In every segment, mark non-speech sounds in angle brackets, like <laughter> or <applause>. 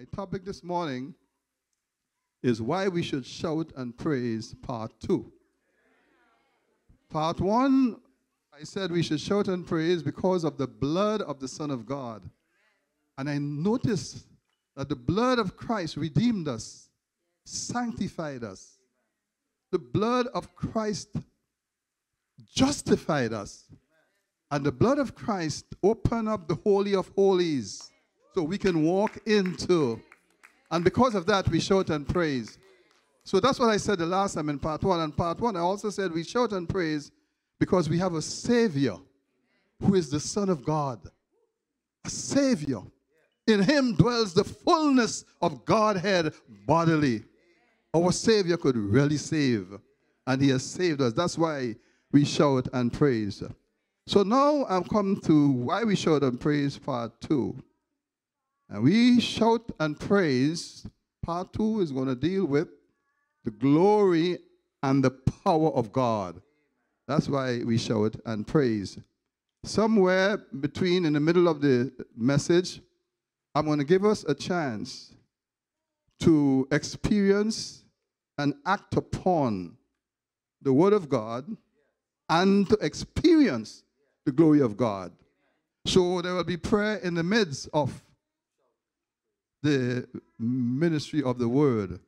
My topic this morning is why we should shout and praise, part two. Part one, I said we should shout and praise because of the blood of the Son of God. And I noticed that the blood of Christ redeemed us, sanctified us. The blood of Christ justified us. And the blood of Christ opened up the Holy of Holies so we can walk into. And because of that, we shout and praise. So that's what I said the last time in part one. And part one, I also said we shout and praise because we have a Savior who is the Son of God. A Savior. In him dwells the fullness of Godhead bodily. Our Savior could really save, and he has saved us. That's why we shout and praise. So now I'm come to why we shout and praise part two. And we shout and praise, part two is going to deal with the glory and the power of God. That's why we shout and praise. Somewhere between in the middle of the message, I'm going to give us a chance to experience and act upon the Word of God and to experience the glory of God. So there will be prayer in the midst of the ministry of the Word.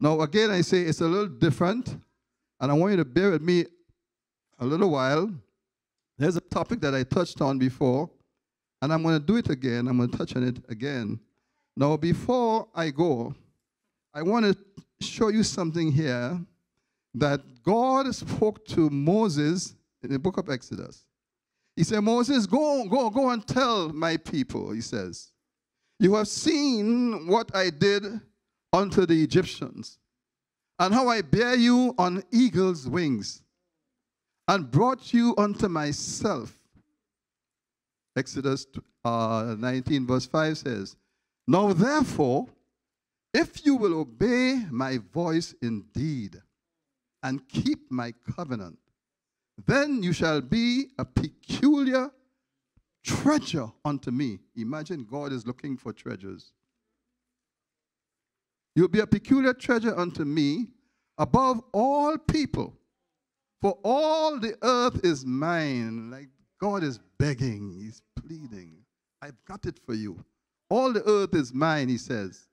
Now, again, I say it's a little different, and I want you to bear with me a little while. There's a topic that I touched on before, and I'm going to do it again. I'm going to touch on it again. Now, before I go, I want to show you something here that God spoke to Moses in the book of Exodus. He said, Moses, go, go, go and tell my people, he says, you have seen what I did unto the Egyptians, and how I bear you on eagle's wings, and brought you unto myself. Exodus uh, 19, verse 5 says, Now therefore, if you will obey my voice indeed, and keep my covenant, then you shall be a peculiar treasure unto me. Imagine God is looking for treasures. You'll be a peculiar treasure unto me above all people. For all the earth is mine. Like God is begging, He's pleading. I've got it for you. All the earth is mine, He says.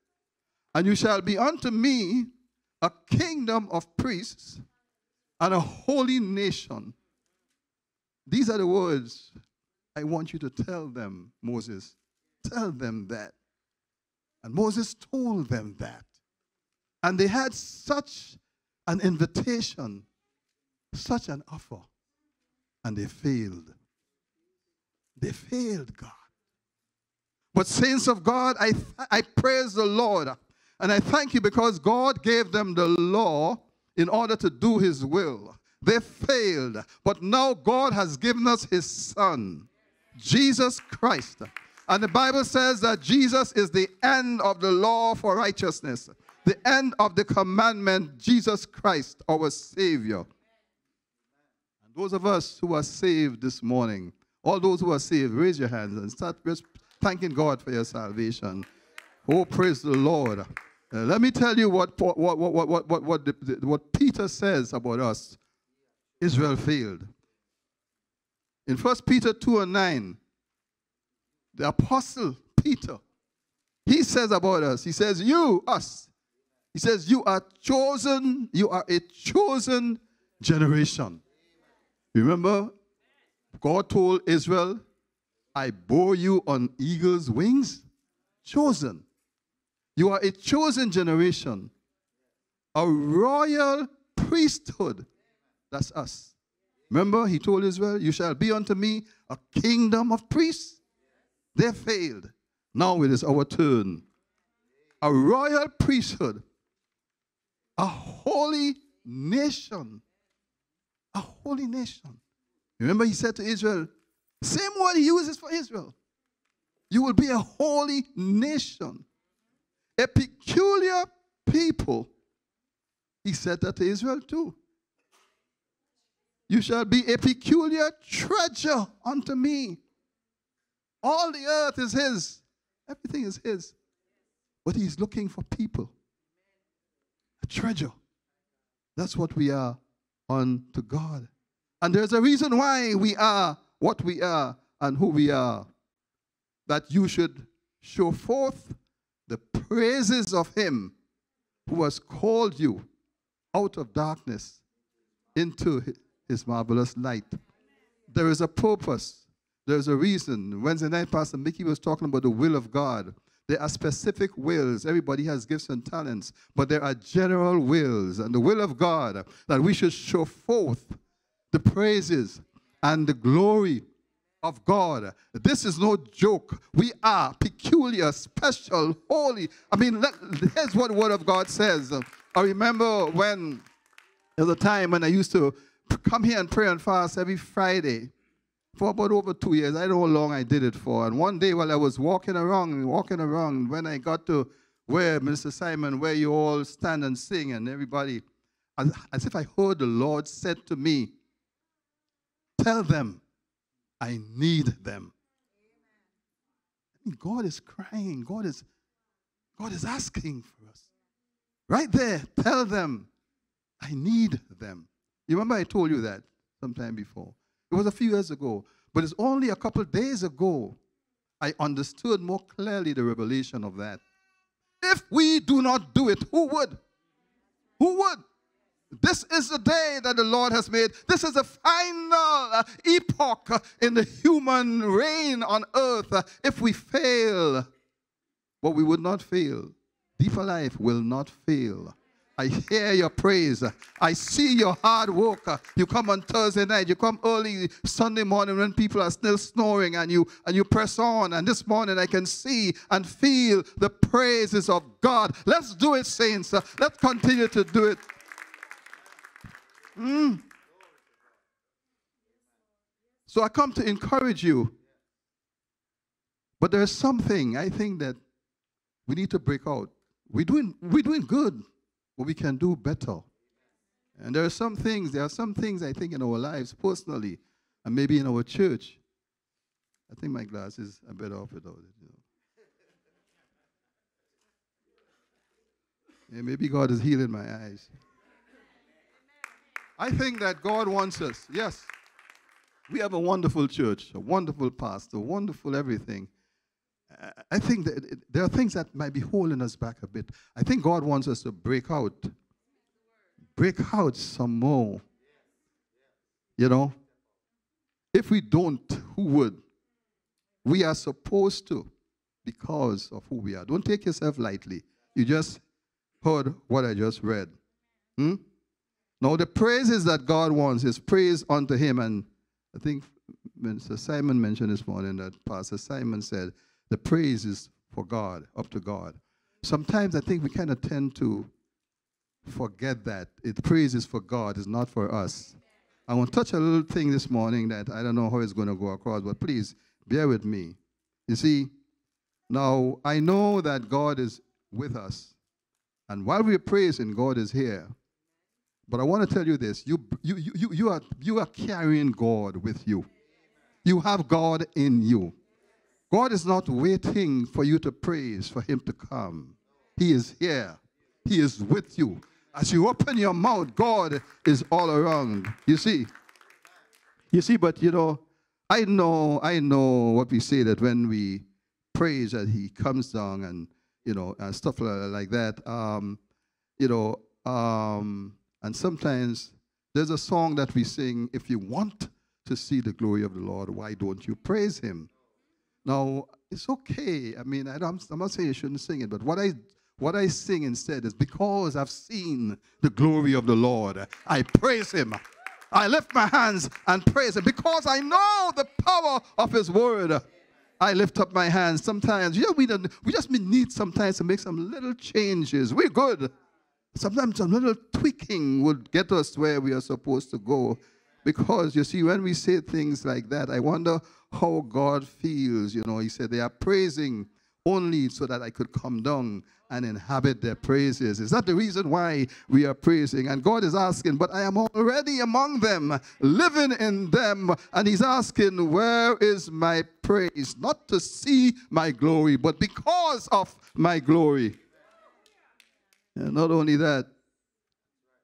And you shall be unto me a kingdom of priests and a holy nation. These are the words I want you to tell them, Moses. Tell them that. And Moses told them that. And they had such an invitation, such an offer, and they failed. They failed God. But, saints of God, I, I praise the Lord and I thank you because God gave them the law in order to do his will. They failed, but now God has given us his son, Jesus Christ. And the Bible says that Jesus is the end of the law for righteousness, the end of the commandment, Jesus Christ, our Savior. And those of us who are saved this morning, all those who are saved, raise your hands and start thanking God for your salvation. Oh, praise the Lord. Uh, let me tell you what, what, what, what, what, what, what, the, what Peter says about us. Israel failed. In 1 Peter 2 and 9, the apostle Peter, he says about us, he says, You, us, he says, You are chosen, you are a chosen generation. Remember, God told Israel, I bore you on eagle's wings. Chosen. You are a chosen generation, a royal priesthood. That's us. Remember, he told Israel, You shall be unto me a kingdom of priests. They failed. Now it is our turn. A royal priesthood, a holy nation. A holy nation. Remember, he said to Israel, same word he uses for Israel. You will be a holy nation a peculiar people. He said that to Israel too. You shall be a peculiar treasure unto me. All the earth is his. Everything is his. but He's looking for people. A treasure. That's what we are unto God. And there's a reason why we are what we are and who we are. That you should show forth the praises of Him who has called you out of darkness into His marvelous light. There is a purpose. There's a reason. Wednesday night, Pastor Mickey was talking about the will of God. There are specific wills. Everybody has gifts and talents, but there are general wills. And the will of God that we should show forth the praises and the glory of God. This is no joke. We are peculiar, special, holy. I mean, let, here's what the Word of God says. I remember when there was a time when I used to come here and pray and fast every Friday for about over two years. I don't know how long I did it for. And one day while I was walking around, walking around, when I got to where, Mr. Simon, where you all stand and sing, and everybody, as, as if I heard the Lord said to me, Tell them I need them. God is crying. God is, God is asking for us. Right there, tell them I need them. You remember I told you that sometime before. It was a few years ago, but it's only a couple days ago I understood more clearly the revelation of that. If we do not do it, who would? Who would? This is the day that the Lord has made. This is the final uh, epoch in the human reign on earth. If we fail, but we would not fail. Deeper life will not fail. I hear your praise. I see your hard work. You come on Thursday night. You come early Sunday morning when people are still snoring and you and you press on. And this morning I can see and feel the praises of God. Let's do it, saints. Let's continue to do it. Mm. So I come to encourage you. But there's something I think that we need to break out. We're doing, we're doing good we can do better. And there are some things, there are some things I think in our lives personally, and maybe in our church. I think my glasses are better off without it. You know. Yeah, maybe God is healing my eyes. I think that God wants us, yes. We have a wonderful church, a wonderful pastor, wonderful everything. I think there are things that might be holding us back a bit. I think God wants us to break out. Break out some more. You know? If we don't, who would? We are supposed to because of who we are. Don't take yourself lightly. You just heard what I just read. Hmm? Now, the praises that God wants is praise unto Him. And I think Mr. Simon mentioned this morning that Pastor Simon said, the praise is for God, up to God. Sometimes I think we kind of tend to forget that. It praise is for God, it's not for us. I want to touch a little thing this morning that I don't know how it's going to go across, but please bear with me. You see, now I know that God is with us. And while we're praising, God is here. But I want to tell you this you, you, you, you, are, you are carrying God with you, you have God in you. God is not waiting for you to praise for him to come. He is here. He is with you. As you open your mouth, God is all around. You see? You see, but you know, I know, I know what we say that when we praise that he comes down and you know, and stuff like that. Um, you know, um, and sometimes there's a song that we sing, if you want to see the glory of the Lord, why don't you praise him? Now, it's okay. I mean, I am not saying you shouldn't sing it, but what I what I sing instead is because I've seen the glory of the Lord, I praise Him. I lift my hands and praise Him because I know the power of His word. I lift up my hands. Sometimes, you know, we, don't, we just need sometimes to make some little changes. We're good. Sometimes a little tweaking would get us where we are supposed to go. Because you see, when we say things like that, I wonder how God feels. You know, He said they are praising only so that I could come down and inhabit their praises. Is that the reason why we are praising? And God is asking, but I am already among them, living in them. And He's asking, where is my praise? Not to see my glory, but because of my glory. And not only that,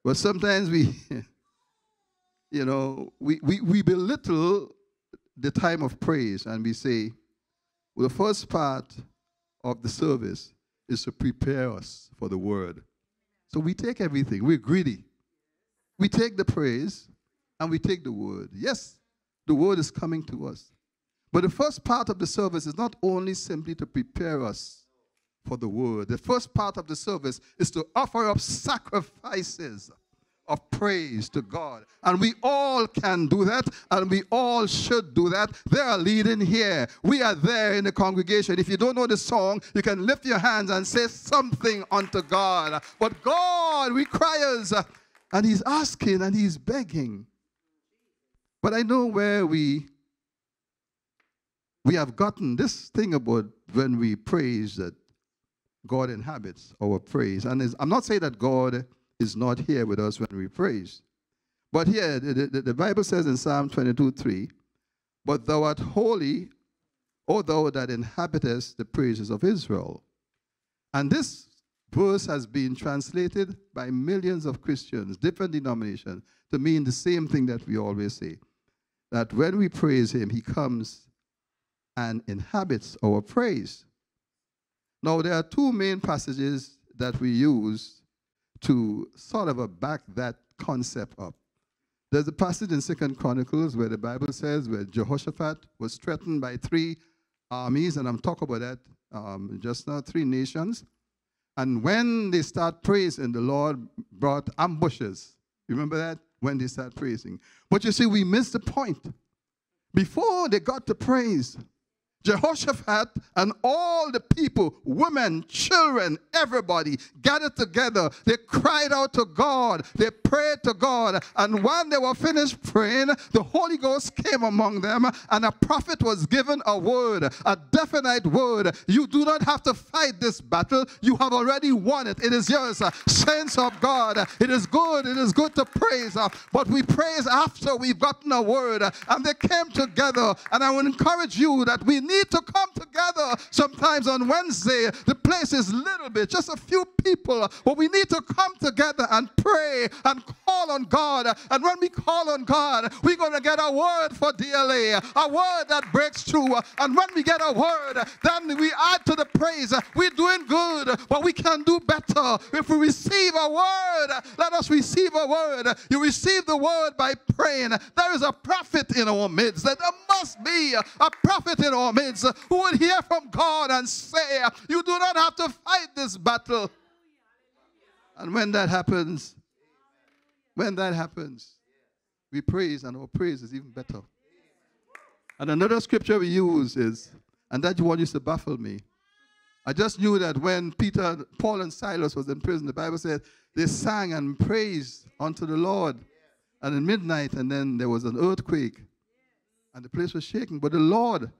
but sometimes we, <laughs> you know, we, we, we belittle the time of praise and we say, well, the first part of the service is to prepare us for the word. So we take everything. We're greedy. We take the praise and we take the word. Yes, the word is coming to us. But the first part of the service is not only simply to prepare us for the word. The first part of the service is to offer up sacrifices of praise to God. And we all can do that, and we all should do that. They are leading here. We are there in the congregation. If you don't know the song, you can lift your hands and say something unto God. But God requires, and He's asking and He's begging. But I know where we we have gotten this thing about when we praise that God inhabits our praise. And I'm not saying that God is not here with us when we praise. But here, the, the, the Bible says in Psalm 22 3, But thou art holy, O thou that inhabitest the praises of Israel. And this verse has been translated by millions of Christians, different denominations, to mean the same thing that we always say that when we praise Him, He comes and inhabits our praise. Now, there are two main passages that we use to sort of back that concept up. There's a passage in Second Chronicles where the Bible says where Jehoshaphat was threatened by three armies, and I'm talking about that um, just now, three nations. And when they start praising, the Lord brought ambushes. Remember that? When they start praising. But you see, we missed the point. Before they got to praise, Jehoshaphat and all the people, women, children, everybody gathered together. They cried out to God. They prayed to God. And when they were finished praying, the Holy Ghost came among them, and a prophet was given a word, a definite word. You do not have to fight this battle. You have already won it. It is yours. Saints of God, it is good. It is good to praise. But we praise after we've gotten a word. And they came together. And I would encourage you that we need to come together sometimes on Wednesday. The place is little bit, just a few people, but we need to come together and pray and call on God. And when we call on God, we're going to get a word for DLA, a word that breaks through. And when we get a word, then we add to the praise. We're doing good, but we can do better. If we receive a word, let us receive a word. You receive the word by praying. There is a prophet in our midst. There must be a prophet in our midst who will hear from God and say, You do not have to fight this battle. And when that happens, when that happens, we praise, and our praise is even better. And another scripture we use is, and that one used to baffle me. I just knew that when Peter, Paul, and Silas was in prison, the Bible said they sang and praised unto the Lord. And at midnight, and then there was an earthquake, and the place was shaking. But the Lord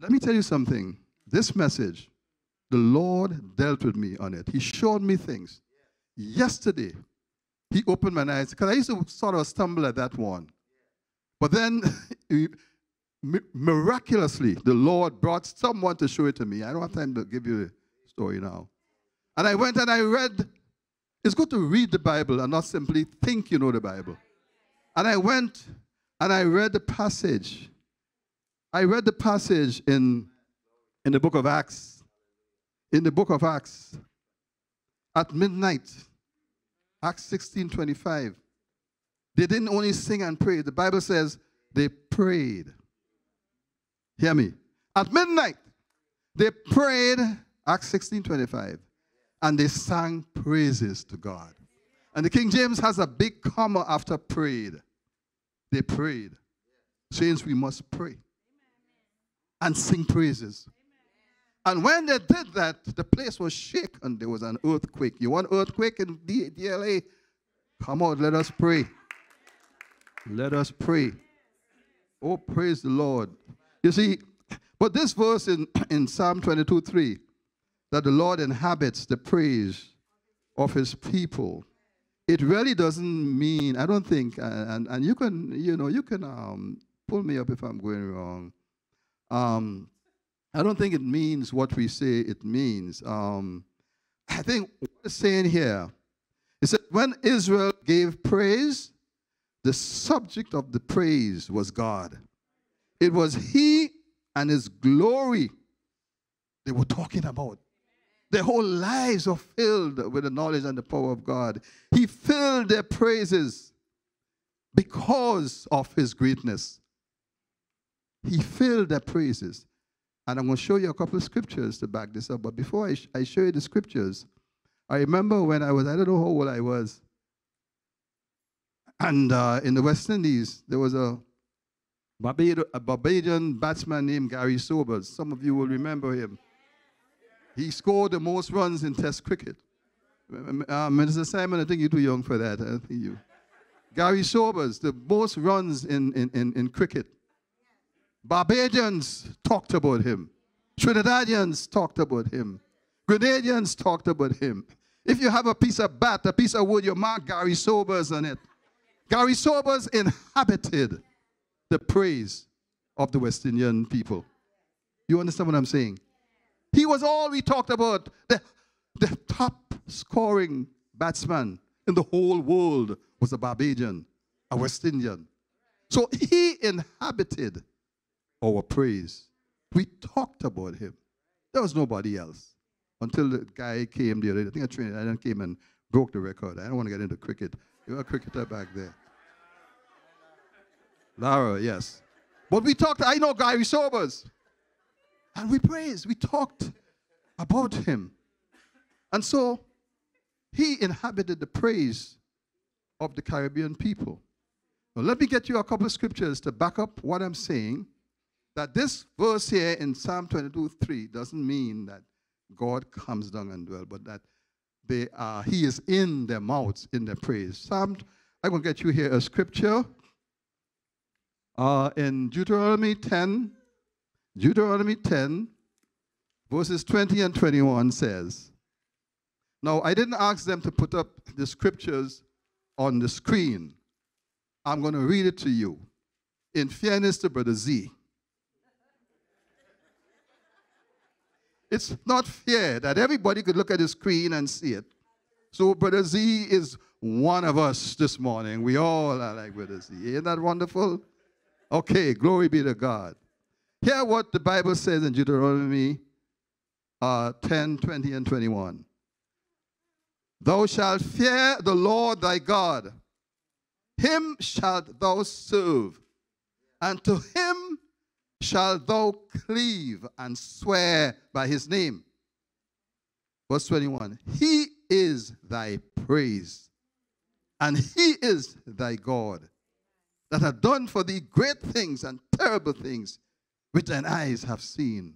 let me tell you something. This message, the Lord dealt with me on it. He showed me things. Yesterday, He opened my eyes because I used to sort of stumble at that one. But then, <laughs> miraculously, the Lord brought someone to show it to me. I don't have time to give you the story now. And I went and I read. It's good to read the Bible and not simply think you know the Bible. And I went and I read the passage I read the passage in, in the book of Acts. In the book of Acts, at midnight, Acts 16 25. They didn't only sing and pray. The Bible says they prayed. Hear me. At midnight, they prayed, Acts 16 25, and they sang praises to God. And the King James has a big comma after prayed. They prayed. Saints, we must pray and sing praises. And when they did that, the place was shaken. And there was an earthquake. You want earthquake in DLA? Come on, let us pray. Let us pray. Oh, praise the Lord. You see, But this verse in, <clears throat> in Psalm 22 3 that the Lord inhabits the praise of his people. It really doesn't mean, I don't think, and, and you can, you know, you can um, pull me up if I'm going wrong. Um, I don't think it means what we say it means. Um, I think what it's saying here is that when Israel gave praise, the subject of the praise was God. It was He and His glory they were talking about. Their whole lives were filled with the knowledge and the power of God. He filled their praises because of His greatness. He filled their praises. And I'm going to show you a couple of scriptures to back this up. But before I, sh I show you the scriptures, I remember when I was, I don't know how old I was. And uh, in the West Indies, there was a, Barbad a Barbadian batsman named Gary Sobers. Some of you will remember him. He scored the most runs in Test cricket. Uh, Minister Simon, I think you're too young for that. You. Gary Sobers, the most runs in, in, in, in cricket. Barbadians talked about him. Trinidadians talked about him. Grenadians talked about him. If you have a piece of bat, a piece of wood, you mark Gary Sobers on it. Gary Sobers inhabited the praise of the West Indian people. You understand what I'm saying? He was all we talked about. The, the top scoring batsman in the whole world was a Barbadian, a West Indian. So he inhabited our praise. We talked about him. There was nobody else until the guy came the other day. I think a Trinidad came and broke the record. I don't want to get into cricket. You're a cricketer back there. Lara, yes. But we talked, I know Gary Sobers. And we praised, we talked about him. And so he inhabited the praise of the Caribbean people. Now, let me get you a couple of scriptures to back up what I'm saying that this verse here in Psalm 22 3 doesn't mean that God comes down and dwells, but that they are, He is in their mouths, in their praise. Psalm, I'm going to get you here a scripture uh, in Deuteronomy 10. Deuteronomy 10, verses 20 and 21 says, Now, I didn't ask them to put up the scriptures on the screen. I'm going to read it to you. In fairness to Brother Z, It's not fair that everybody could look at the screen and see it. So Brother Z is one of us this morning. We all are like Brother Z. Isn't that wonderful? Okay, glory be to God. Hear what the Bible says in Deuteronomy uh, 10, 20, and 21. Thou shalt fear the Lord thy God. Him shalt thou serve, and to him shalt thou cleave and swear by his name. Verse 21 He is thy praise, and he is thy God, that hath done for thee great things and terrible things which thine eyes have seen.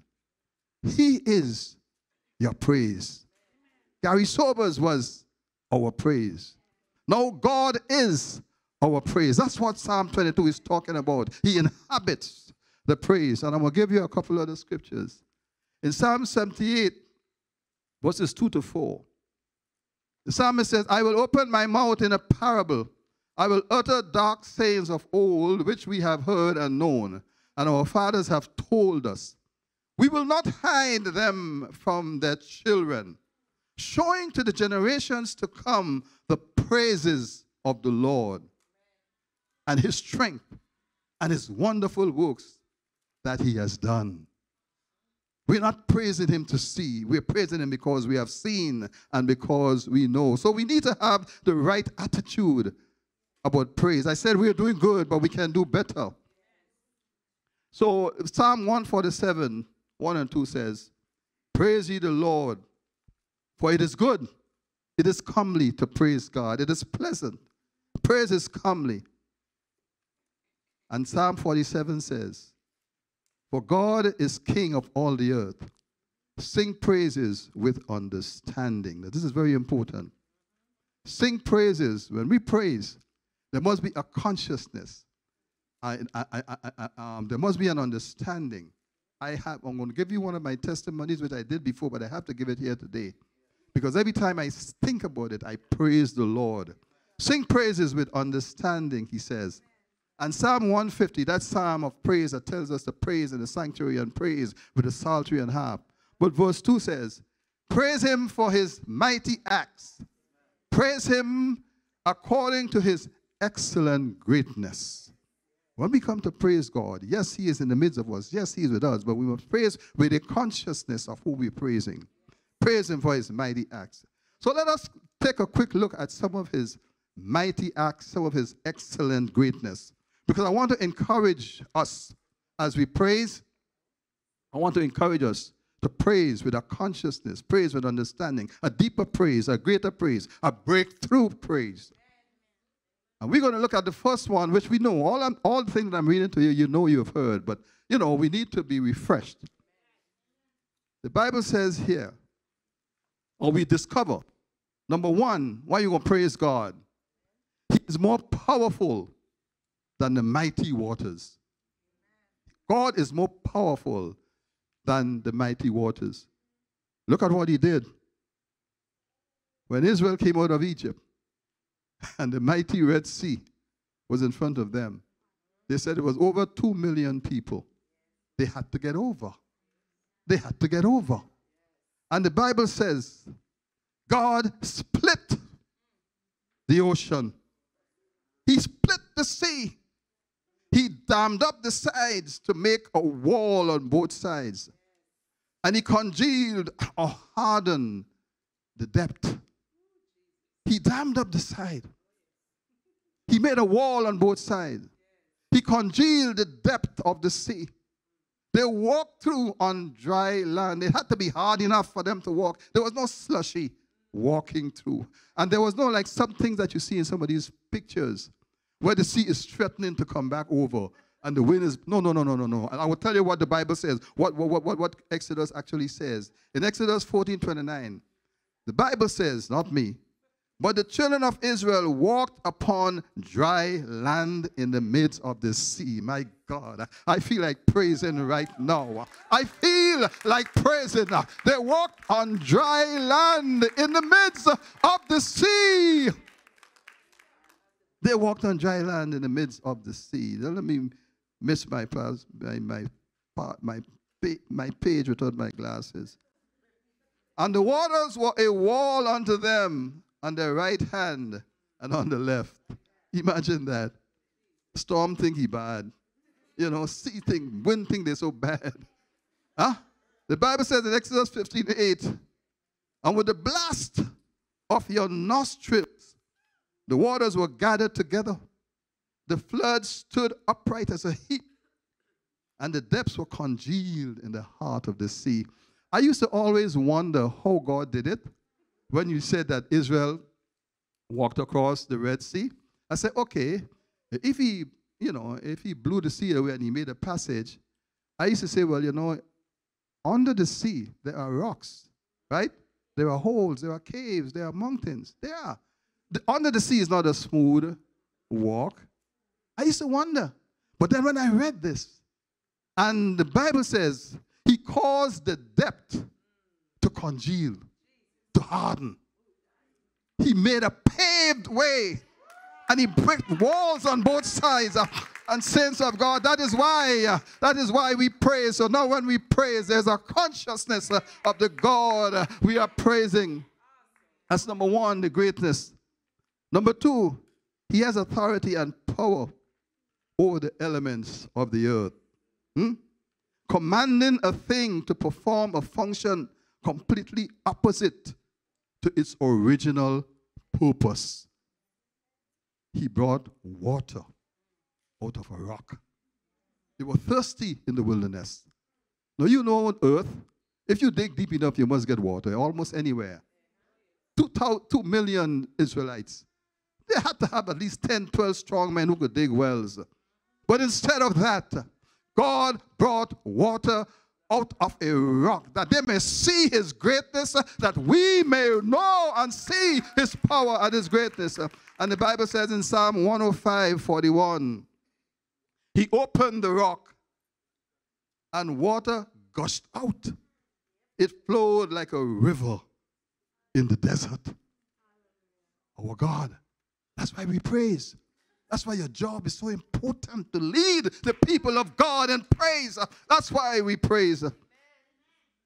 He is your praise. Gary Sobers was our praise. Now God is our praise. That's what Psalm 22 is talking about. He inhabits the praise. And I'm going to give you a couple other scriptures. In Psalm 78, verses 2 to 4, the psalmist says, I will open my mouth in a parable. I will utter dark sayings of old, which we have heard and known, and our fathers have told us. We will not hide them from their children, showing to the generations to come the praises of the Lord and his strength and his wonderful works that he has done. We're not praising him to see. We're praising him because we have seen and because we know. So we need to have the right attitude about praise. I said we're doing good, but we can do better. So Psalm 147, 1 and 2 says, Praise ye the Lord, for it is good. It is comely to praise God. It is pleasant. Praise is comely. And Psalm 47 says, for God is king of all the earth. Sing praises with understanding. Now, this is very important. Sing praises. When we praise, there must be a consciousness. I, I, I, um, there must be an understanding I have, I'm going to give you one of my testimonies, which I did before, but I have to give it here today. Because every time I think about it, I praise the Lord. Sing praises with understanding, he says. And Psalm 150, that psalm of praise that tells us to praise in the sanctuary and praise with the psaltery and harp. But verse 2 says, Praise him for his mighty acts. Praise him according to his excellent greatness. When we come to praise God, yes, He is in the midst of us. Yes, He is with us, but we must praise with a consciousness of who we're praising. Praise Him for His mighty acts. So let us take a quick look at some of His mighty acts, some of His excellent greatness. Because I want to encourage us as we praise, I want to encourage us to praise with a consciousness, praise with understanding, a deeper praise, a greater praise, a breakthrough praise. And we're going to look at the first one, which we know. All, I'm, all the things that I'm reading to you, you know you've heard, but you know, we need to be refreshed. The Bible says here, or we discover, number one, why you going to praise God? He is more powerful than the mighty waters. God is more powerful than the mighty waters. Look at what he did. When Israel came out of Egypt, <laughs> and the mighty Red Sea was in front of them. They said it was over 2 million people. They had to get over. They had to get over. And the Bible says God split the ocean, He split the sea. He dammed up the sides to make a wall on both sides. And he congealed or hardened the depth he dammed up the side. He made a wall on both sides. He congealed the depth of the sea. They walked through on dry land. It had to be hard enough for them to walk. There was no slushy walking through. And there was no like some things that you see in some of these pictures where the sea is threatening to come back over and the wind is no no no no no no and i will tell you what the bible says what what what, what exodus actually says in exodus 14 29 the bible says not me but the children of Israel walked upon dry land in the midst of the sea. My God, I feel like praising right now. I feel like praising. They walked on dry land in the midst of the sea. They walked on dry land in the midst of the sea. Don't let me miss my my my my, my page without my glasses. And the waters were a wall unto them on the right hand and on the left. Imagine that. Storm think he bad. You know, sea think, wind think they're so bad. Huh? The Bible says in Exodus 15 8, and with the blast of your nostrils, the waters were gathered together. The flood stood upright as a heap, and the depths were congealed in the heart of the sea. I used to always wonder how God did it when you said that Israel walked across the Red Sea, I said, okay, if he, you know, if he blew the sea away and he made a passage, I used to say, well, you know, under the sea, there are rocks, right? There are holes, there are caves, there are mountains. There are. The, under the sea is not a smooth walk. I used to wonder. But then when I read this, and the Bible says, he caused the depth to congeal to harden. He made a paved way and he bricked walls on both sides. Uh, and saints of God, that is why, uh, that is why we praise. So now when we praise, there's a consciousness uh, of the God uh, we are praising. That's number one, the greatness. Number two, he has authority and power over the elements of the earth. Hmm? Commanding a thing to perform a function completely opposite to its original purpose. He brought water out of a rock. They were thirsty in the wilderness. Now, you know on earth, if you dig deep enough, you must get water almost anywhere. Two, two million Israelites. They had to have at least 10, 12 strong men who could dig wells. But instead of that, God brought water out of a rock, that they may see his greatness, that we may know and see his power and his greatness. And the Bible says in Psalm 105 41, he opened the rock and water gushed out. It flowed like a river in the desert. Our God. That's why we praise. That's why your job is so important to lead the people of God and praise. That's why we praise.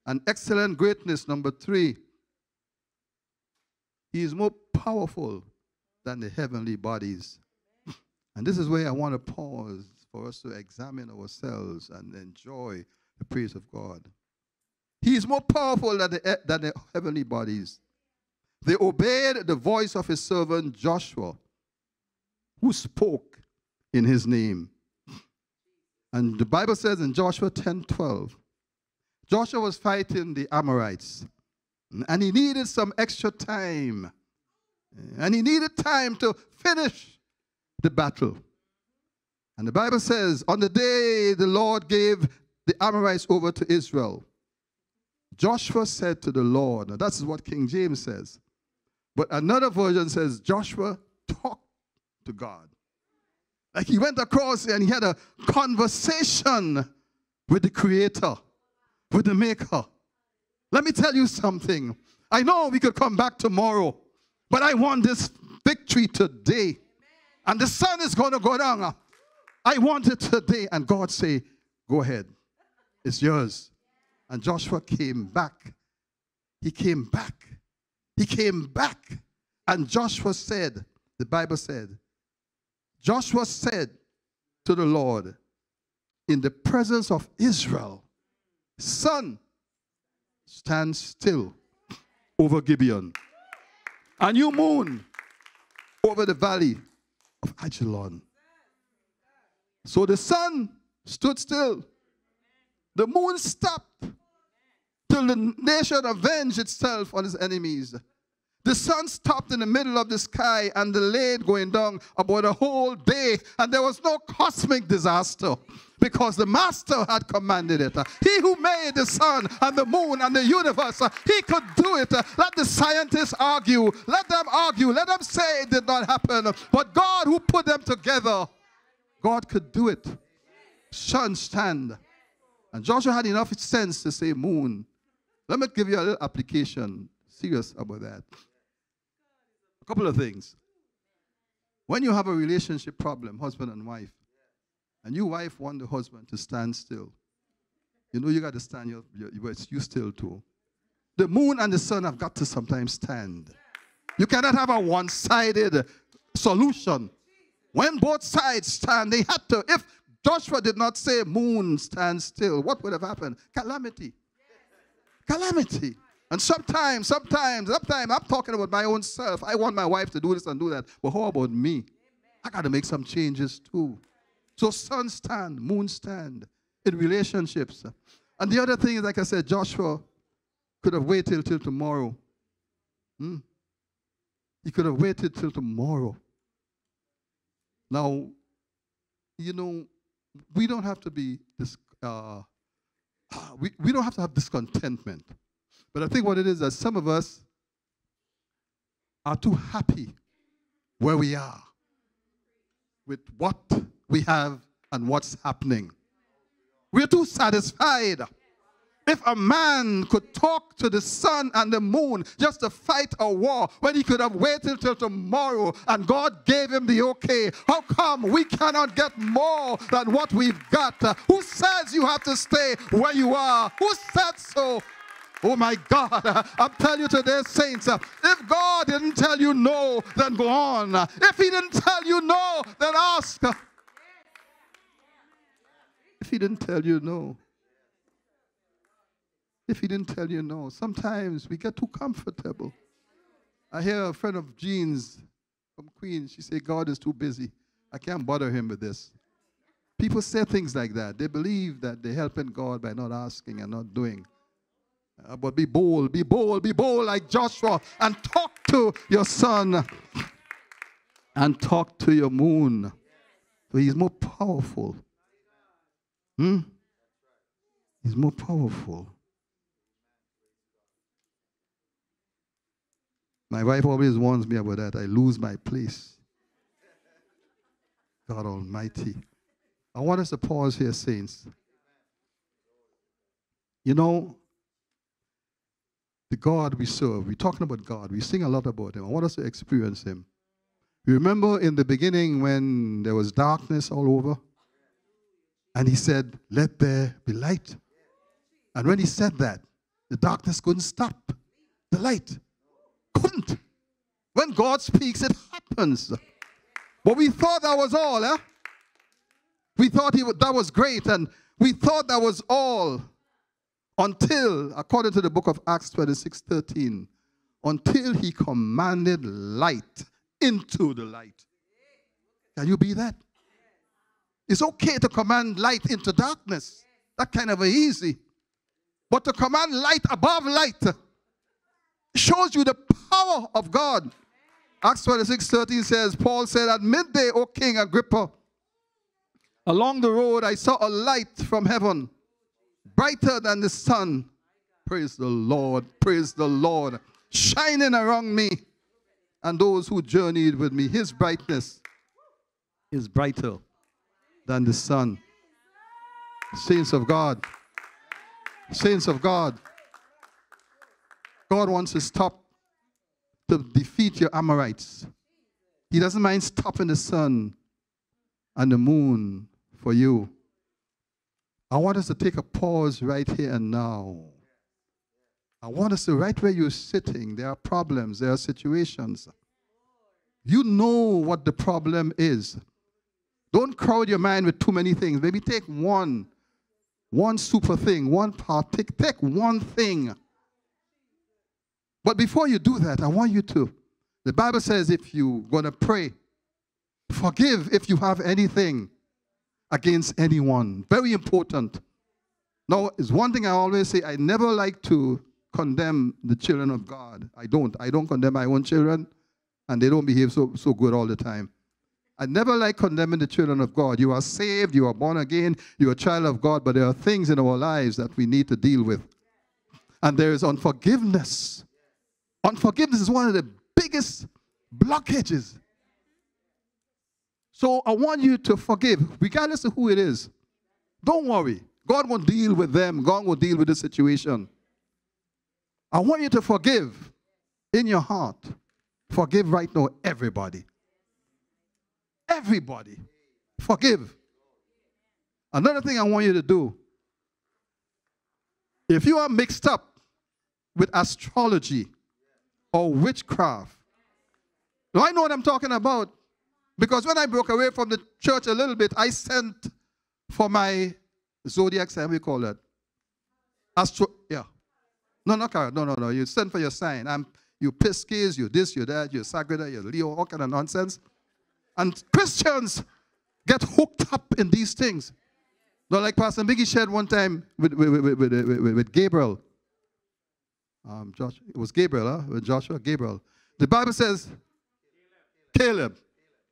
And excellent greatness, number three. He is more powerful than the heavenly bodies. And this is where I want to pause for us to examine ourselves and enjoy the praise of God. He is more powerful than the, than the heavenly bodies. They obeyed the voice of his servant Joshua, who spoke in his name. And the Bible says in Joshua 10 12, Joshua was fighting the Amorites, and he needed some extra time. And he needed time to finish the battle. And the Bible says, on the day the Lord gave the Amorites over to Israel, Joshua said to the Lord, now that's what King James says. But another version says, Joshua talked to God. Like he went across and he had a conversation with the Creator, with the Maker. Let me tell you something. I know we could come back tomorrow, but I want this victory today. And the sun is going to go down. I want it today. And God say, go ahead. It's yours. And Joshua came back. He came back. He came back. And Joshua said, the Bible said, Joshua said to the Lord, in the presence of Israel, Sun, stand still over Gibeon. And you moon over the valley of Ajalon. So the sun stood still. The moon stopped till the nation avenged itself on its enemies. The sun stopped in the middle of the sky and delayed going down about a whole day, and there was no cosmic disaster because the master had commanded it. He who made the sun and the moon and the universe, he could do it. Let the scientists argue. Let them argue. Let them say it did not happen. But God who put them together, God could do it. Sun stand. And Joshua had enough sense to say moon. Let me give you a little application. Serious about that. A couple of things. When you have a relationship problem, husband and wife, and your wife want the husband to stand still, you know you got to stand your, your, your you still too. The moon and the sun have got to sometimes stand. You cannot have a one-sided solution. When both sides stand, they had to. If Joshua did not say, Moon, stand still, what would have happened? Calamity. Calamity. And sometimes, sometimes, sometimes I'm talking about my own self. I want my wife to do this and do that. But how about me? I got to make some changes too. So sun stand, moon stand in relationships. And the other thing is, like I said, Joshua could have waited till tomorrow. Hmm? He could have waited till tomorrow. Now, you know, we don't have to be this, uh, we, we don't have to have discontentment. But I think what it is that some of us are too happy where we are with what we have and what's happening. We're too satisfied if a man could talk to the sun and the moon just to fight a war when he could have waited till tomorrow and God gave him the okay, how come we cannot get more than what we've got? Who says you have to stay where you are? Who said so? Oh my God, <laughs> I'm telling you today, saints, if God didn't tell you no, then go on. If He didn't tell you no, then ask. If He didn't tell you no, if he didn't tell you no. Sometimes we get too comfortable. I hear a friend of Jean's from Queens, she said, God is too busy. I can't bother him with this. People say things like that. They believe that they're helping God by not asking and not doing. Uh, but be bold, be bold, be bold like Joshua and talk to your sun and talk to your moon. So he's more powerful. Hmm? He's more powerful. My wife always warns me about that. I lose my place. God Almighty. I want us to pause here, saints. You know, the God we serve, we're talking about God. We sing a lot about Him. I want us to experience Him. You remember in the beginning when there was darkness all over? And He said, Let there be light. And when He said that, the darkness couldn't stop the light. Couldn't. When God speaks, it happens. But we thought that was all, eh? We thought he, that was great, and we thought that was all until, according to the book of Acts 26 13, until he commanded light into the light. Can you be that? It's okay to command light into darkness. That kind of easy. But to command light above light shows you the power of God. Acts 26 13 says, Paul said, At midday, O King Agrippa, along the road I saw a light from heaven brighter than the sun. Praise the Lord, praise the Lord, shining around me and those who journeyed with me. His brightness is brighter than the sun. Saints of God, saints of God, God wants to stop to defeat your Amorites. He doesn't mind stopping the sun and the moon for you. I want us to take a pause right here and now. I want us to, right where you're sitting, there are problems, there are situations. You know what the problem is. Don't crowd your mind with too many things. Maybe take one, one super thing, one part. Take, take one thing. But before you do that, I want you to. The Bible says if you're going to pray, forgive if you have anything against anyone. Very important. Now, it's one thing I always say I never like to condemn the children of God. I don't. I don't condemn my own children, and they don't behave so, so good all the time. I never like condemning the children of God. You are saved, you are born again, you're a child of God, but there are things in our lives that we need to deal with. And there is unforgiveness. Unforgiveness is one of the biggest blockages so I want you to forgive, regardless of who it is. Don't worry. God will deal with them. God will deal with the situation. I want you to forgive in your heart. Forgive right now everybody. Everybody. Forgive. Another thing I want you to do if you are mixed up with astrology or witchcraft, do I know what I'm talking about. Because when I broke away from the church a little bit, I sent for my zodiac sign, we call it. Astro, yeah. No, no, no, no, no. You send for your sign. I'm, you Pisces, you this, you that, you Sagittarius, you Leo, all kind of nonsense. And Christians get hooked up in these things. Not like Pastor Biggie shared one time with, with, with, with, with Gabriel. Um, Josh, it was Gabriel, huh? With Joshua, Gabriel. The Bible says, Caleb. Caleb.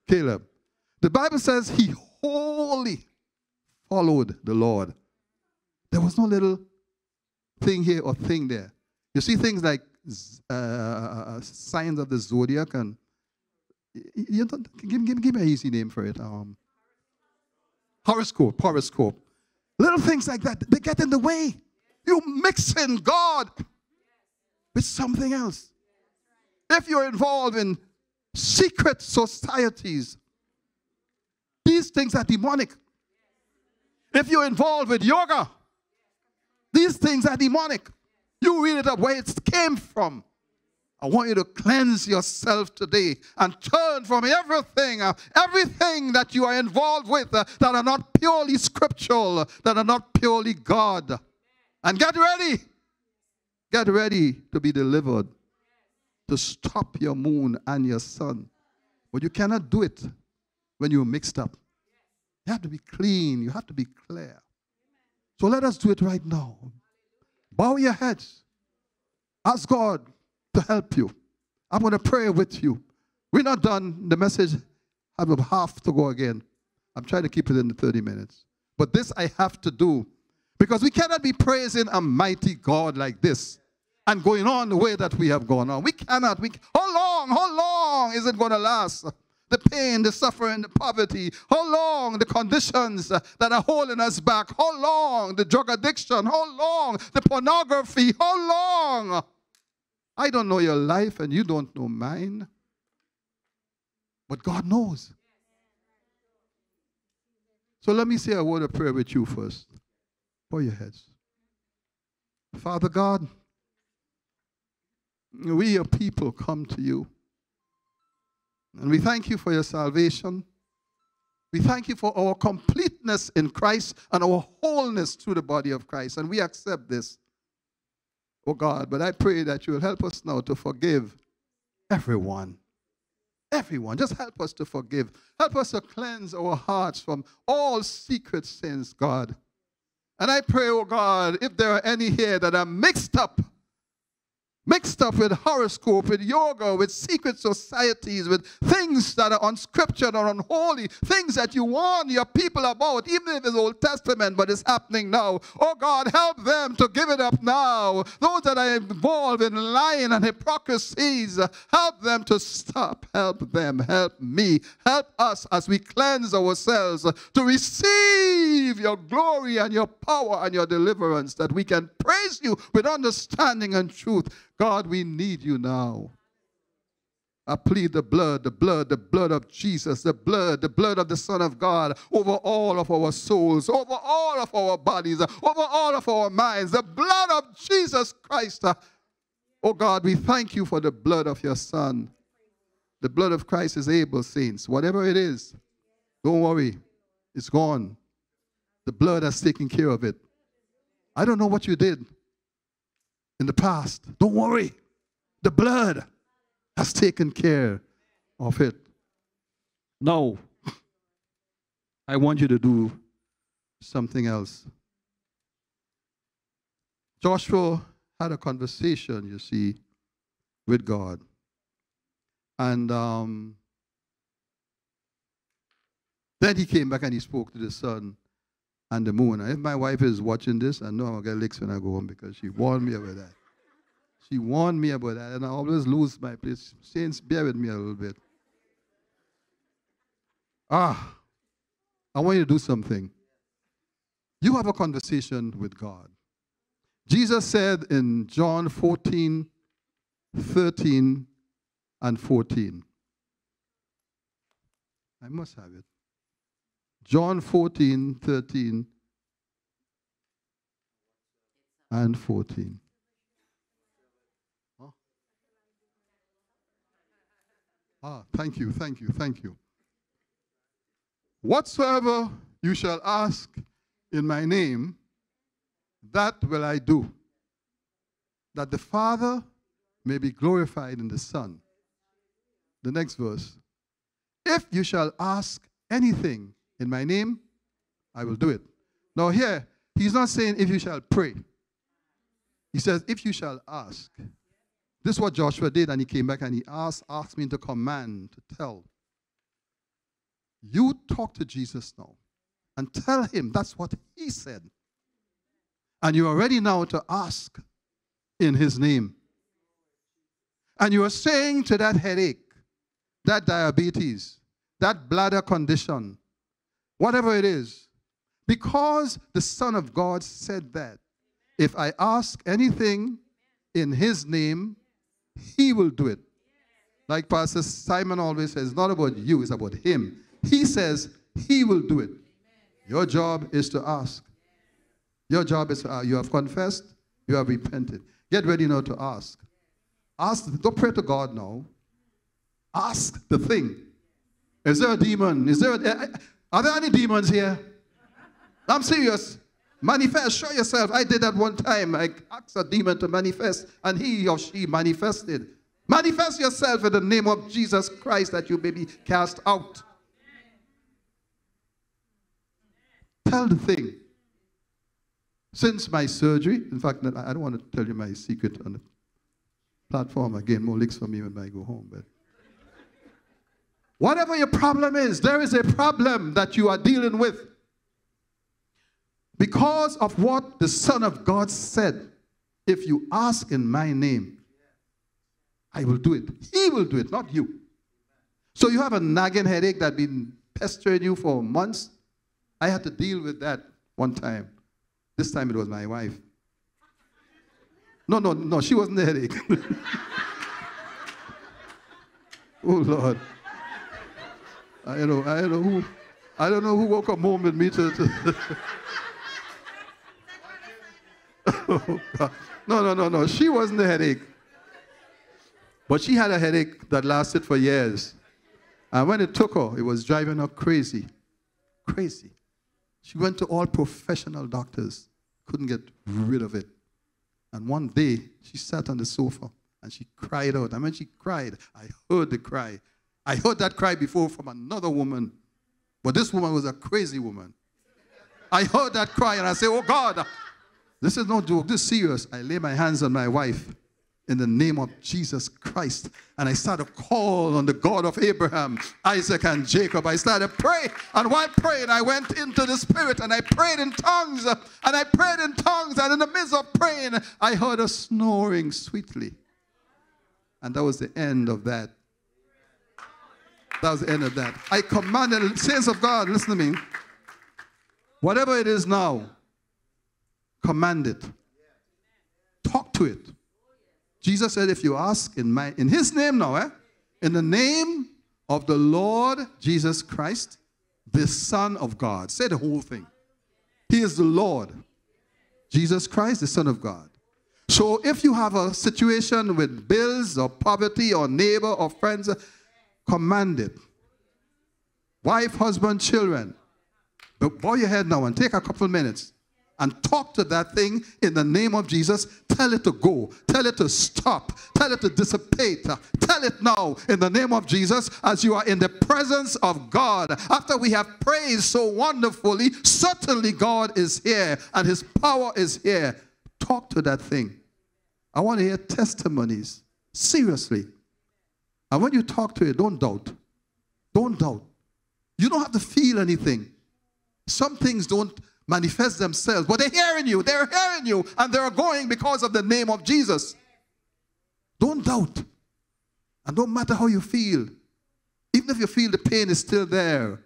The Bible says he wholly followed the Lord. There was no little thing here or thing there. You see things like uh, signs of the zodiac and you don't, give, give, give me an easy name for it. Um, horoscope, horoscope. Little things like that, they get in the way. You mix in God with something else. If you're involved in secret societies. These things are demonic. If you're involved with yoga, these things are demonic. You read it up where it came from. I want you to cleanse yourself today and turn from everything, uh, everything that you are involved with uh, that are not purely scriptural, that are not purely God. And get ready. Get ready to be delivered to stop your moon and your sun. But you cannot do it when you're mixed up. You have to be clean, you have to be clear. So let us do it right now. Bow your heads. Ask God to help you. I'm going to pray with you. We're not done. The message I have half to go again. I'm trying to keep it in the 30 minutes. But this I have to do because we cannot be praising a mighty God like this and going on the way that we have gone on. We cannot. We, how long? How long is it going to last? the pain, the suffering, the poverty? How long the conditions that are holding us back? How long the drug addiction? How long the pornography? How long? I don't know your life and you don't know mine. But God knows. So let me say a word of prayer with you first. Bow your heads. Father God, we, your people, come to you. And we thank you for your salvation. We thank you for our completeness in Christ and our wholeness through the body of Christ. And we accept this, oh God. But I pray that you will help us now to forgive everyone. Everyone. Just help us to forgive. Help us to cleanse our hearts from all secret sins, God. And I pray, oh God, if there are any here that are mixed up mixed up with horoscope, with yoga, with secret societies, with things that are unscriptured or unholy, things that you warn your people about, even if it's Old Testament, but it's happening now. Oh God, help them to give it up now. Those that are involved in lying and hypocrisies, help them to stop. Help them. Help me. Help us as we cleanse ourselves to receive your glory and your power and your deliverance, that we can praise you with understanding and truth. God, we need you now. I plead the blood, the blood, the blood of Jesus, the blood, the blood of the Son of God over all of our souls, over all of our bodies, over all of our minds, the blood of Jesus Christ. Oh God, we thank you for the blood of your Son. The blood of Christ is able, saints. Whatever it is, don't worry, it's gone. The blood has taken care of it. I don't know what you did in the past. Don't worry. The blood has taken care of it. Now, I want you to do something else. Joshua had a conversation, you see, with God. And um, then he came back and he spoke to the sun and the moon. And if my wife is watching this, I know to get licks when I go home because she warned me about that. She warned me about that, and I always lose my place. Saints, bear with me a little bit. Ah, I want you to do something. You have a conversation with God. Jesus said in John 14, 13, and 14. I must have it. John 14, 13, and 14. Huh? Ah, thank you, thank you, thank you. Whatsoever you shall ask in my name, that will I do, that the Father may be glorified in the Son. The next verse. If you shall ask anything in my name, I will do it. Now, here, he's not saying if you shall pray. He says, if you shall ask. This is what Joshua did, and he came back and he asked, asked me to command, to tell. You talk to Jesus now and tell him that's what he said. And you are ready now to ask in his name. And you are saying to that headache, that diabetes, that bladder condition, whatever it is, because the Son of God said that, if I ask anything in His name, He will do it. Like Pastor Simon always says, not about you, it's about Him. He says He will do it. Your job is to ask. Your job is ask. You have confessed, you have repented. Get ready now to ask. Ask, don't pray to God now. Ask the thing. Is there a demon? Is there a, are there any demons here? I'm serious. Manifest, show yourself. I did that one time. I asked a demon to manifest, and he or she manifested. Manifest yourself in the name of Jesus Christ that you may be cast out. Tell the thing. Since my surgery, in fact, I don't want to tell you my secret on the platform. Again, more licks for me when I go home. But Whatever your problem is, there is a problem that you are dealing with. Because of what the Son of God said, if you ask in my name, I will do it. He will do it, not you. So you have a nagging headache that has been pestering you for months. I had to deal with that one time. This time it was my wife. No, no, no, she wasn't the headache. <laughs> oh Lord. I don't know, I don't know who I don't know who woke up home with me to, to oh, <laughs> No, no, no, no. She wasn't the headache. But she had a headache that lasted for years. And when it took her, it was driving her crazy. Crazy. She went to all professional doctors, couldn't get rid of it. And one day, she sat on the sofa and she cried out. And when she cried, I heard the cry. I heard that cry before from another woman. But this woman was a crazy woman. I heard that cry and I said, Oh God, this is no joke, this is serious. I lay my hands on my wife in the name of Jesus Christ. And I started to call on the God of Abraham, Isaac, and Jacob. I started praying. And while praying, I went into the Spirit and I prayed in tongues. And I prayed in tongues. And in the midst of praying, I heard her snoring sweetly. And that was the end of that. That was the end of that. I commanded, saints of God, listen to me. Whatever it is now, command it. Talk to it Jesus said, if you ask in, my, in his name now, eh? in the name of the Lord Jesus Christ, the Son of God. Say the whole thing. He is the Lord. Jesus Christ, the Son of God. So if you have a situation with bills or poverty or neighbor or friends, command it. Wife, husband, children. But bow your head now and take a couple minutes and talk to that thing in the name of Jesus. Tell it to go. Tell it to stop. Tell it to dissipate. Tell it now in the name of Jesus as you are in the presence of God. After we have praised so wonderfully, certainly God is here and his power is here. Talk to that thing. I want to hear testimonies. Seriously. And when you talk to it, don't doubt. Don't doubt. You don't have to feel anything. Some things don't manifest themselves. But they're hearing you, they're hearing you, and they're going because of the name of Jesus. Don't doubt. And don't matter how you feel, even if you feel the pain is still there,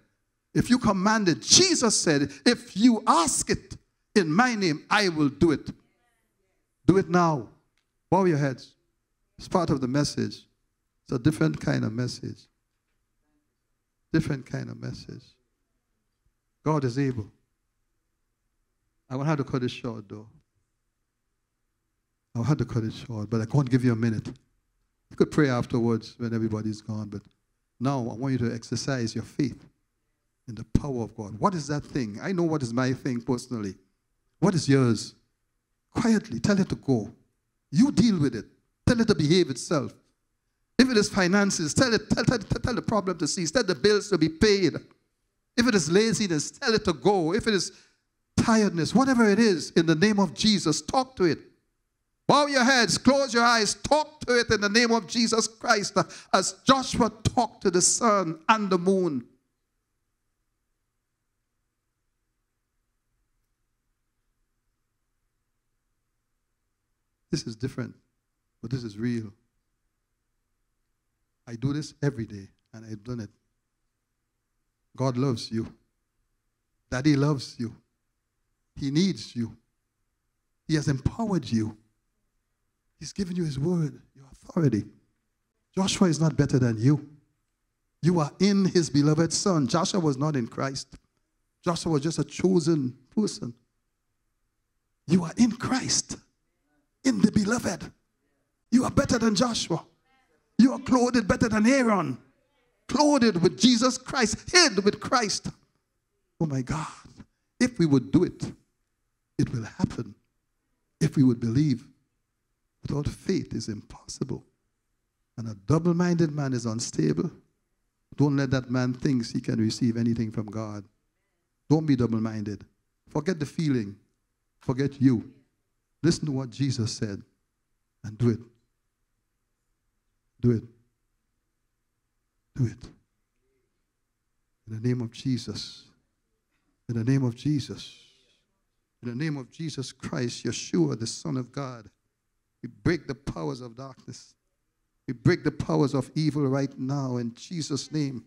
if you command it, Jesus said, if you ask it in my name, I will do it. Do it now. Bow your heads. It's part of the message. It's a different kind of message. Different kind of message. God is able. I won't have to cut it short, though. I'll have to cut it short, but I can't give you a minute. You could pray afterwards when everybody's gone, but now I want you to exercise your faith in the power of God. What is that thing? I know what is my thing personally. What is yours? Quietly, tell it to go. You deal with it. Tell it to behave itself. If it is finances, tell it, tell, tell, tell the problem to cease. Tell the bills to be paid. If it is laziness, tell it to go. If it is tiredness, whatever it is, in the name of Jesus, talk to it. Bow your heads, close your eyes, talk to it in the name of Jesus Christ, as Joshua talked to the sun and the moon. This is different, but this is real. I do this every day, and I've done it. God loves you. Daddy loves you. He needs you. He has empowered you. He's given you his word, your authority. Joshua is not better than you. You are in his beloved son. Joshua was not in Christ. Joshua was just a chosen person. You are in Christ, in the beloved. You are better than Joshua. You are clothed better than Aaron, clothed with Jesus Christ, hid with Christ. Oh my God, if we would do it, it will happen if we would believe. Without faith is impossible. And a double-minded man is unstable. Don't let that man think he can receive anything from God. Don't be double-minded. Forget the feeling. Forget you. Listen to what Jesus said and do it. Do it. Do it. In the name of Jesus. In the name of Jesus. In the name of Jesus Christ, Yeshua, the Son of God, we break the powers of darkness. We break the powers of evil right now in Jesus' name.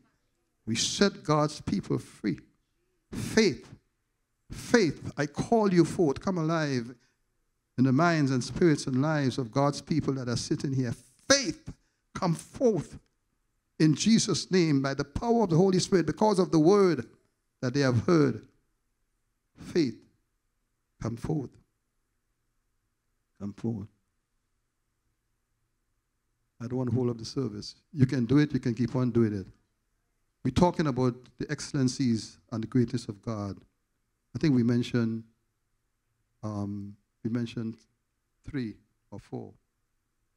We set God's people free. Faith, faith, I call you forth. Come alive in the minds and spirits and lives of God's people that are sitting here. Faith, come forth in Jesus' name by the power of the Holy Spirit because of the word that they have heard. Faith, come forth. Come forth. I don't want to hold up the service. You can do it, you can keep on doing it. We're talking about the excellencies and the greatness of God. I think we mentioned um, we mentioned three or four.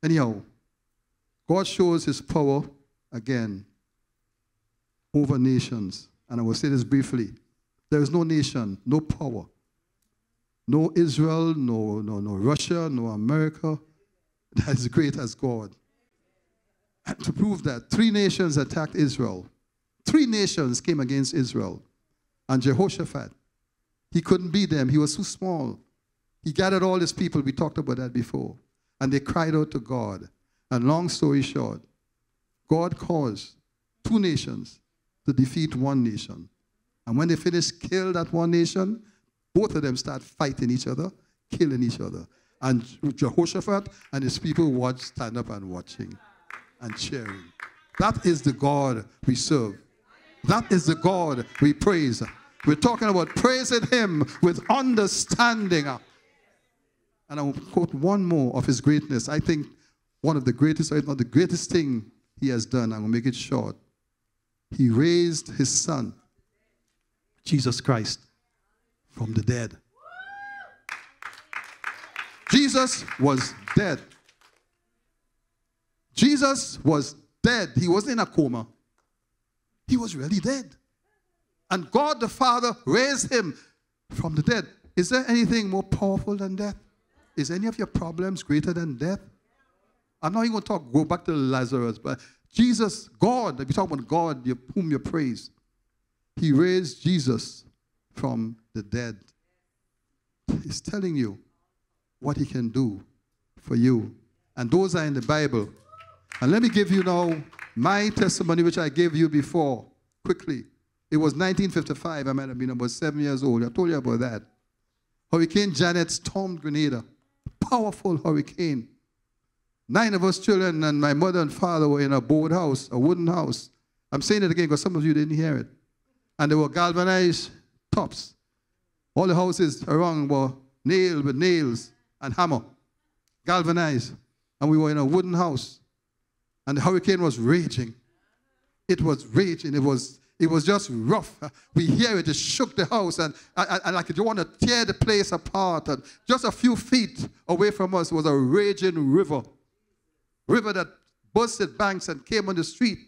Anyhow, God shows his power again over nations. And I will say this briefly. There is no nation, no power, no Israel, no, no, no Russia, no America <laughs> that is great as God. And to prove that, three nations attacked Israel. Three nations came against Israel. And Jehoshaphat, he couldn't beat them. He was too small. He gathered all his people. We talked about that before. And they cried out to God. And long story short, God caused two nations to defeat one nation. And when they finished, kill that one nation, both of them start fighting each other, killing each other. And Jehoshaphat and his people watch, stand up and watching and cheering. That is the God we serve. That is the God we praise. We're talking about praising Him with understanding. And I will quote one more of His greatness. I think one of the greatest, if not the greatest thing He has done. I'm going to make it short. He raised His Son, Jesus Christ, from the dead. Jesus was dead. Jesus was dead. He wasn't in a coma. He was really dead. And God the Father raised him from the dead. Is there anything more powerful than death? Is any of your problems greater than death? I'm not even going to talk, go back to Lazarus, but Jesus, God, if you talk about God, whom you praise, He raised Jesus from the dead. He's telling you what He can do for you. And those are in the Bible. And let me give you now my testimony, which I gave you before, quickly. It was 1955. I might have been about seven years old. I told you about that. Hurricane Janet stormed Grenada. Powerful hurricane. Nine of us children and my mother and father were in a board house, a wooden house. I'm saying it again because some of you didn't hear it. And there were galvanized tops. All the houses around were nailed with nails and hammer, galvanized. And we were in a wooden house and the hurricane was raging. It was raging. It was, it was just rough. We hear it, it shook the house, and, and, and like you want to tear the place apart. And just a few feet away from us was a raging river. River that busted banks and came on the street.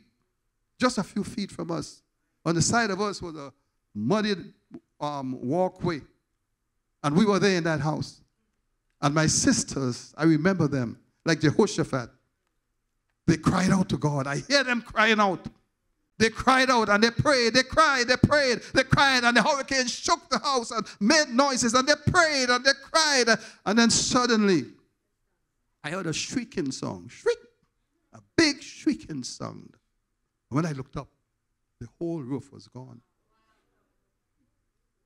Just a few feet from us. On the side of us was a muddied um, walkway. And we were there in that house. And my sisters, I remember them, like Jehoshaphat. They cried out to God. I hear them crying out. They cried out and they prayed, they cried, they prayed, they cried, and the hurricane shook the house and made noises, and they prayed and they cried. And then suddenly, I heard a shrieking song, shriek, a big shrieking sound. And when I looked up, the whole roof was gone.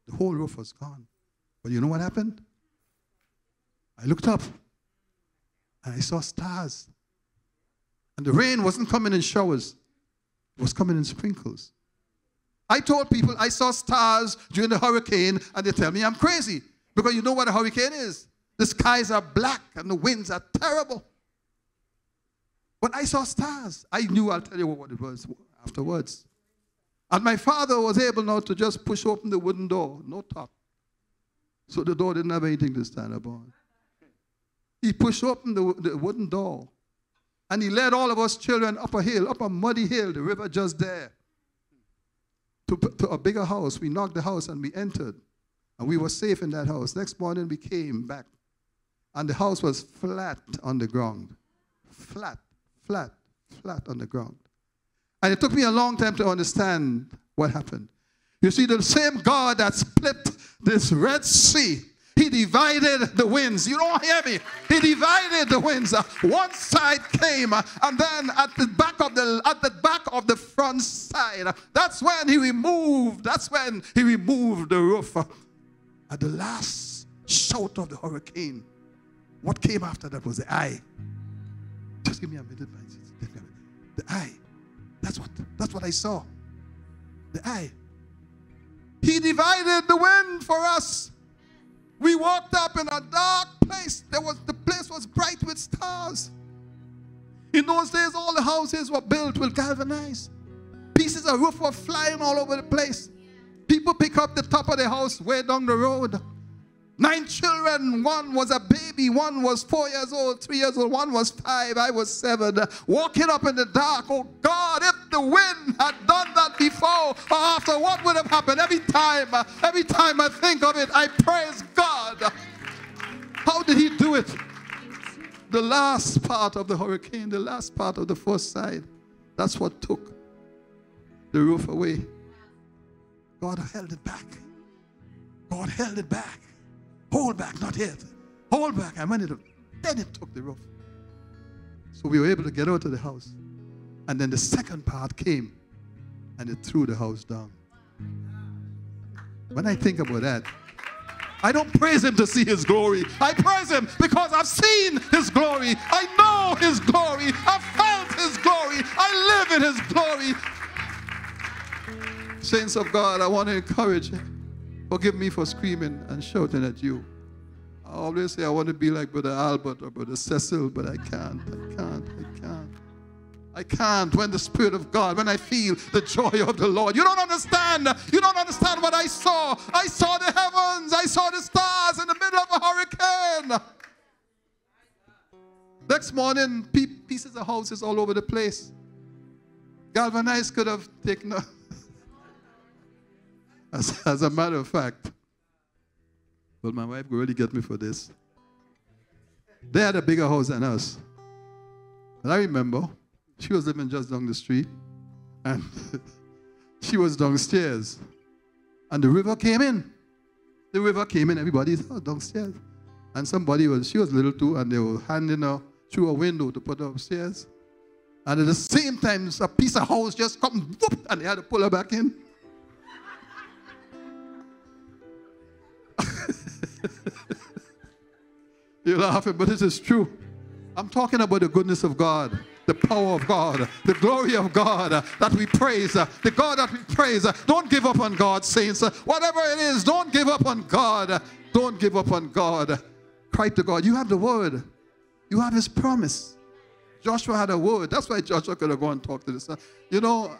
The whole roof was gone. But you know what happened? I looked up and I saw stars and the rain wasn't coming in showers, it was coming in sprinkles. I told people I saw stars during the hurricane, and they tell me I'm crazy because you know what a hurricane is. The skies are black and the winds are terrible. But I saw stars. I knew, I'll tell you what it was afterwards. And my father was able now to just push open the wooden door, no top. So the door didn't have anything to stand upon. He pushed open the, the wooden door and he led all of us children up a hill, up a muddy hill, the river just there, to, to a bigger house. We knocked the house and we entered. And we were safe in that house. Next morning we came back. And the house was flat on the ground. Flat, flat, flat on the ground. And it took me a long time to understand what happened. You see, the same God that split this Red Sea He divided the winds. You don't hear me? He divided the winds. One side came, and then at the back of the at the back of the front side, that's when he removed. That's when he removed the roof. At the last shout of the hurricane, what came after that was the eye. Just give me a minute, The eye. That's what that's what I saw. The eye. He divided the wind for us. We walked up in a dark place. There was the place was bright with stars. In those days, all the houses were built with galvanized. Pieces of roof were flying all over the place. People pick up the top of the house way down the road. Nine children. One was a baby. One was four years old, three years old. One was five. I was seven. Walking up in the dark. Oh God, if the wind had done that before or after, what would have happened? Every time, every time I think of it, I praise God. How did He do it? The last part of the hurricane, the last part of the first side, that's what took the roof away. God held it back. God held it back. Hold back, not yet. Hold back. And when it, then it took the roof. So we were able to get out of the house. And then the second part came and it threw the house down. When I think about that, I don't praise him to see his glory. I praise him because I've seen his glory. I know his glory. I've felt his glory. I live in his glory. Saints of God, I want to encourage you. Forgive me for screaming and shouting at you. I always say I want to be like Brother Albert or Brother Cecil, but I can't. I can't. I can't. I can't when the Spirit of God, when I feel the joy of the Lord. You don't understand. You don't understand what I saw. I saw the heavens. I saw the stars in the middle of a hurricane. Next morning, pieces of houses all over the place. Galvanized could have taken a as, as a matter of fact, well, my wife really get me for this. They had a bigger house than us. And I remember she was living just down the street, and <laughs> she was downstairs. And the river came in. The river came in, everybody oh, downstairs. And somebody was, she was little too, and they were handing her through a window to put her upstairs. And at the same time, a piece of house just come, whoop, and they had to pull her back in. <laughs> You're laughing, but this is true. I'm talking about the goodness of God, the power of God, the glory of God uh, that we praise, uh, the God that we praise. Uh, don't give up on God, saints. Uh, whatever it is, don't give up on God. Uh, don't give up on God. Cry to God. You have the word, you have His promise. Joshua had a word. That's why Joshua could have gone and talked to the sun. You know,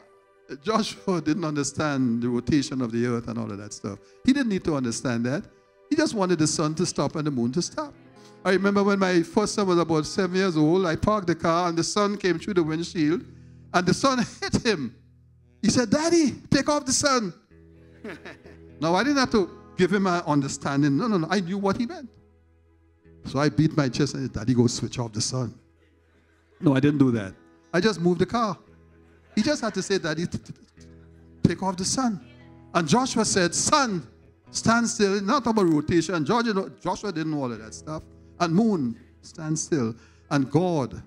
Joshua didn't understand the rotation of the earth and all of that stuff. He didn't need to understand that. He just wanted the sun to stop and the moon to stop. I remember when my first son was about seven years old, I parked the car and the sun came through the windshield and the sun <laughs> hit him. He said, Daddy, take off the sun. <laughs> now, I didn't have to give him my understanding. No, no, no. I knew what he meant. So I beat my chest and said, Daddy, go switch off the sun. No, I didn't do that. I just moved the car. He just had to say, Daddy, take off the sun. And Joshua said, Sun, stand still. Not about rotation. Joshua didn't know all of that stuff and moon stand still and God.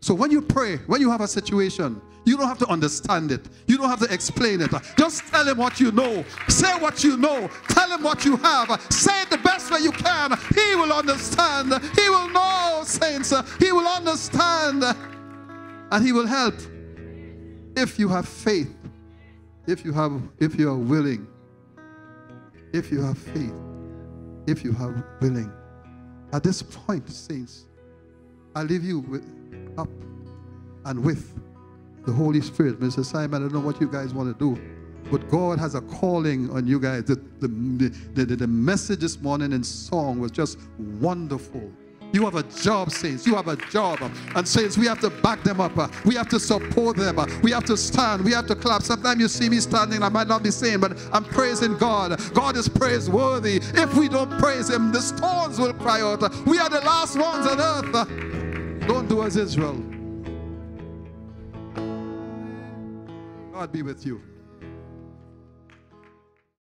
So when you pray, when you have a situation, you don't have to understand it. You don't have to explain it. Just tell him what you know. Say what you know. Tell him what you have. Say it the best way you can. He will understand. He will know, saints. He will understand. And he will help if you have faith. If you have if you are willing. If you have faith. If you have willing. At this point, saints, I leave you with, up and with the Holy Spirit. Mr. Simon, I don't know what you guys want to do, but God has a calling on you guys. The, the, the, the, the message this morning in song was just wonderful. You have a job, saints. You have a job. And saints, we have to back them up. We have to support them. We have to stand. We have to clap. Sometimes you see me standing, I might not be saying, but I'm praising God. God is praiseworthy. If we don't praise Him, the stones will cry out. We are the last ones on earth. Don't do as Israel. God be with you.